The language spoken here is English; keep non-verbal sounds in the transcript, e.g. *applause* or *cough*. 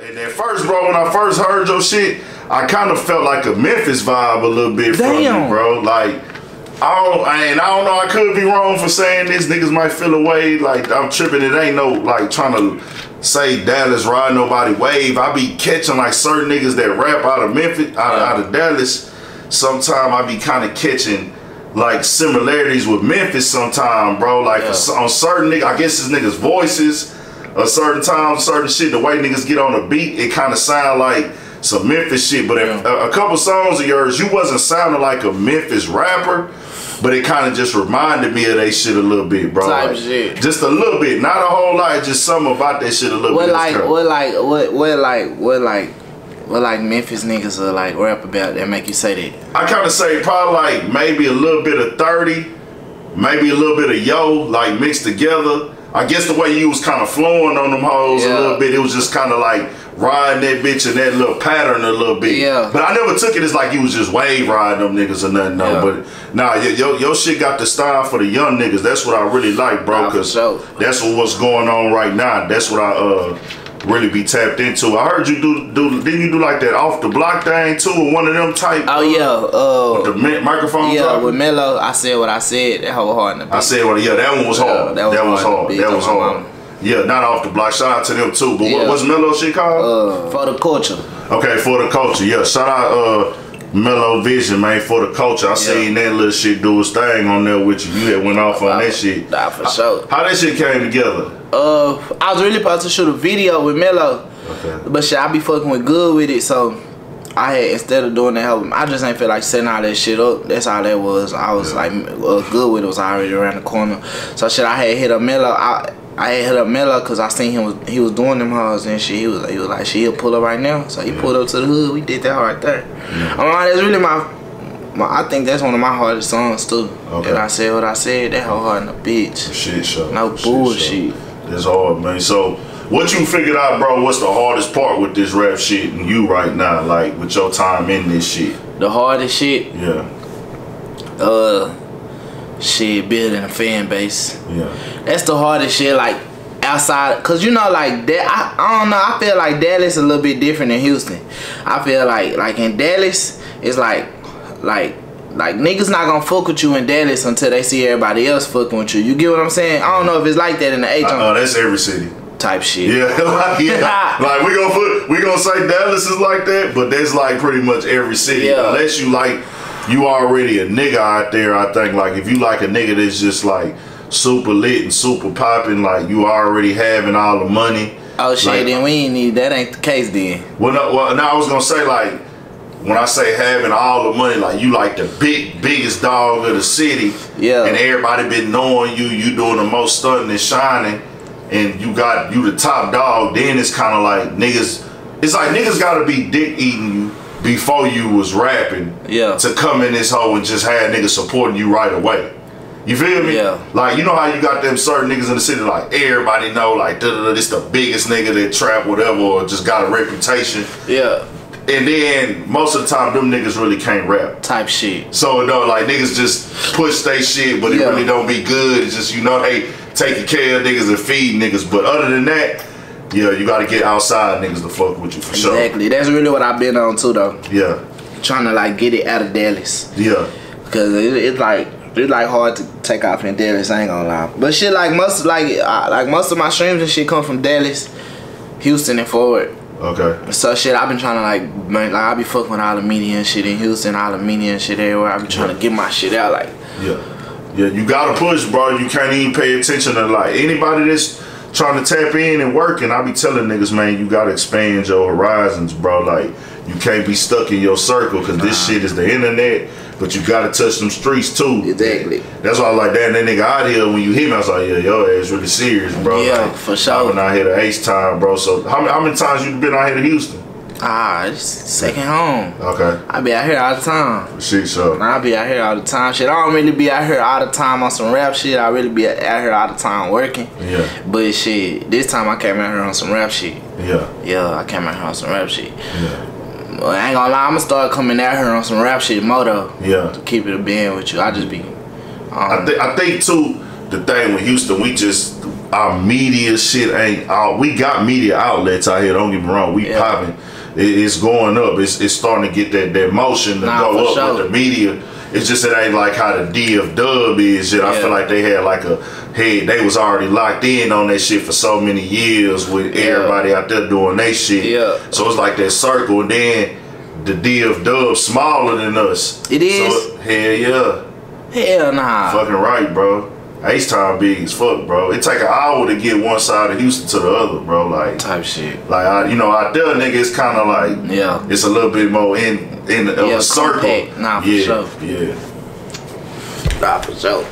And at first, bro, when I first heard your shit, I kind of felt like a Memphis vibe a little bit from you, bro. Like, I don't, and I don't know, I could be wrong for saying this. Niggas might feel away. Like, I'm tripping. It ain't no, like, trying to say Dallas ride nobody wave. I be catching, like, certain niggas that rap out of Memphis, out, Yeah. out of Dallas. Sometime I be kind of catching, like, similarities with Memphis sometime, bro. Like, Yeah. on certain niggas, I guess it's niggas' voices a certain time, certain shit, the way niggas get on a beat, it kind of sound like some Memphis shit. But if, a, a couple songs of yours, you wasn't sounding like a Memphis rapper, but it kind of just reminded me of that shit a little bit, bro. Type Like, shit. Just a little bit, not a whole lot, just something about that shit a little What bit. like what like what what like what like what like Memphis niggas are like rap about that make you say that? I kind of say probably like maybe a little bit of 30, maybe a little bit of yo, like mixed together. I guess the way you was kind of flowing on them hoes a little bit, it was just kind of like riding that bitch in that little pattern a little bit. Yeah. But I never took it as like you was just wave riding them niggas or nothing, no. Yeah. But nah, your, your, your shit got the style for the young niggas. That's what I really like, bro, Nah, because sure. that's what, what's going on right now. That's what I uh really be tapped into. I heard you do do didn't you do like that off the block thing too, or one of them type Oh yeah, uh the mi- microphone yeah, with Mello, I said what I said. That whole hard in the I said, well, yeah, that one was Yeah, hard. that was That was hard. hard. That was hard. mama. Yeah, not off the block. Shout out to them too. But Yeah. what, what's Mellow shit called? Uh, for the culture. okay, for the culture. Yeah, shout out uh Mellow Vision, man, for the culture. I seen that little shit do its thing on there with you. You had went off on that shit. Nah, for sure. How that shit came together? Uh, I was really about to shoot a video with Mello, Okay. but shit, I be fucking with good with it, so I had instead of doing that, help, I just ain't feel like setting all that shit up. That's all that was. I was Yeah. like, uh, good with it was already around the corner, so shit, I had hit up Mello. I I had hit up Mello because I seen him was he was doing them hoes and shit. He was he was like, shit, he'll pull up right now. So he pulled up to the hood. We did that right there. I'm like, that's really my. My, I think that's one of my hardest songs too. Okay. And I said what I said. That whole hard in the bitch. Shit show. No Shit bullshit. show. That's hard, man. So what you figured out, bro, what's the hardest part with this rap shit and you right now, like with your time in this shit? The hardest shit. Yeah. uh shit building a fan base Yeah. that's the hardest shit like outside because you know like that I, I don't know i feel like dallas a little bit different than houston i feel like like in dallas it's like like like niggas not gonna fuck with you in dallas until they see everybody else fucking with you you get what i'm saying i don't know if it's like that in the h Oh, that's every city. type shit Yeah, *laughs* like, yeah. *laughs* like we gonna put we gonna say Dallas is like that, but that's like pretty much every city. Yeah. Unless you like you already a nigga out there, I think like if you like a nigga that's just like super lit and super popping, like you already having all the money. oh shit Like- then we ain't need that ain't the case then Well, no, well, now I was gonna say like when I say having all the money, like you like the big biggest dog of the city, Yeah. and everybody been knowing you, you doing the most stunning and shining, and you got you the top dog. Then it's kind of like niggas. It's like niggas gotta be dick eating you before you was rapping. Yeah. To come in this hole and just have niggas supporting you right away. You feel me? Yeah. Like you know how you got them certain niggas in the city, like everybody know, like da da da, this the biggest nigga that trap whatever, or just got a reputation. yeah And then most of the time, them niggas really can't rap. type shit So no, like niggas just push they shit, but it Yeah. really don't be good. It's just you know they taking care of niggas and feeding niggas. But other than that, yeah, you gotta get outside niggas to fuck with you for sure. exactly that's really what i've been on too though Yeah, trying to like get it out of dallas yeah, Cause it, it's like it's like hard to take off in Dallas. I ain't gonna lie. But shit, like most like I, like most of my streams and shit come from Dallas, Houston, and Fort Worth. Okay, So shit, I've been trying to like man, like I be fucking with all the media and shit in Houston, all the media and shit everywhere. I be trying to get my shit out. Like yeah, yeah. You gotta push, bro. You can't even pay attention to like anybody that's trying to tap in and working. I be telling niggas, man, you gotta expand your horizons, bro. Like you can't be stuck in your circle because this shit is the internet. But you gotta touch them streets too. Exactly. That's why I like that. That nigga out here when you hit me, I was like, yeah, yo, ass really serious, bro. Yeah, Like, for sure. I've been out here to H time, bro. So how, how many times you been out here to Houston? Ah, it's second home. Okay, I be out here all the time. shit, so I be out here all the time. Shit, I don't really be out here all the time on some rap shit. I really be out here all the time working. yeah, But shit, this time I came out here on some rap shit. yeah, Yeah, I came out here on some rap shit. yeah, Well, I ain't gonna lie, I'ma start coming out here on some rap shit more though. yeah. To keep it a band with you. I just be I, um, th- I think too the thing with Houston, we just our media shit ain't out. We got media outlets out here. Don't get me wrong. We Yeah. popping. It, it's going up. It's, it's starting to get that that motion to Nah, go up sure. with the media. It's just it ain't like how the DF Dub is. Shit. I feel like they had like a head. They was already locked in on that shit for so many years with Yeah. everybody out there doing that shit. Yeah. So it's like that circle. And then the DF Dub smaller than us. It is? So, hell yeah. Hell nah. Fucking right, bro. H Town big as fuck, bro. It take an hour to get one side of Houston to the other, bro. Like, Type shit. like I, you know, out there, nigga, it's kind of like Yeah. it's a little bit more in in of Yeah, a circle. compact. Nah, for yeah, sure. yeah. Nah, for sure.